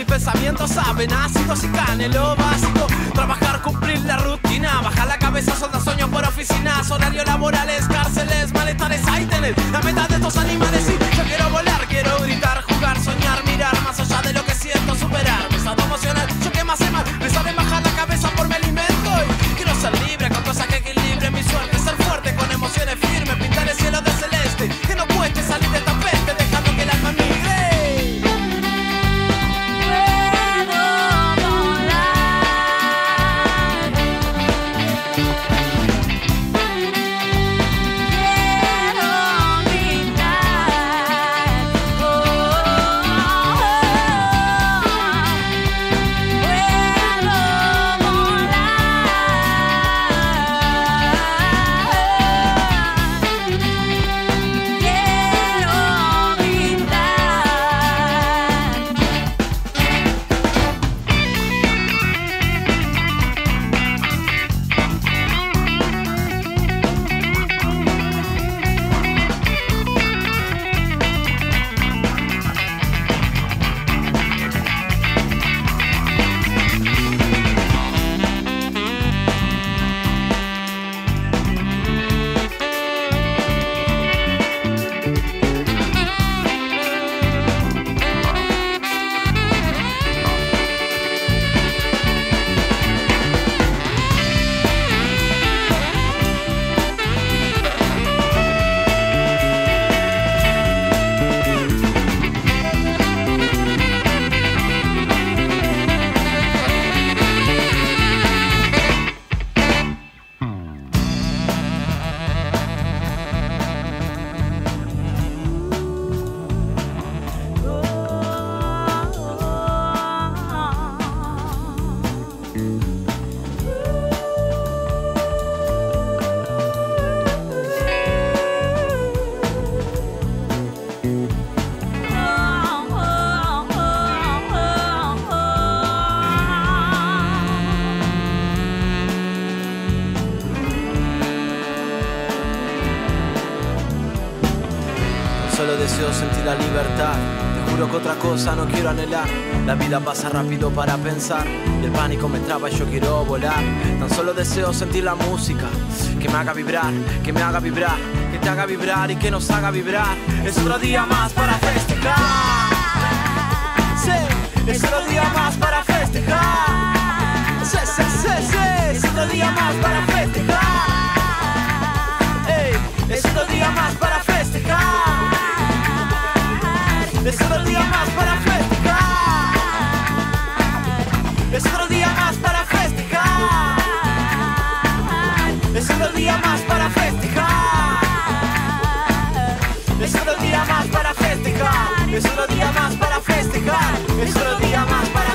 mis pensamientos saben. Ácidos y cane, lo básico. Trabajar, cumplir la rutina. Baja la cabeza, solda sueños por oficinas. Horario laborales, cárceles, malestares. Ahí tenés la meta de estos animales. Sí, yo quiero volar, Solo deseo sentir la libertad. Te juro que otra cosa no quiero anhelar. La vida pasa rápido para pensar. El pánico me traba y yo quiero volar. Tan solo deseo sentir la música. Que me haga vibrar, que me haga vibrar. Que te haga vibrar y que nos haga vibrar. Es otro día más para festejar. Sí, es otro día más para festejar. Sí, sí, sí, sí. Es otro día más para festejar. Día más para. Es otro día más para festejar. Es otro día más para festejar. Es otro día más para festejar. Es otro día más para festejar. Es otro día más para.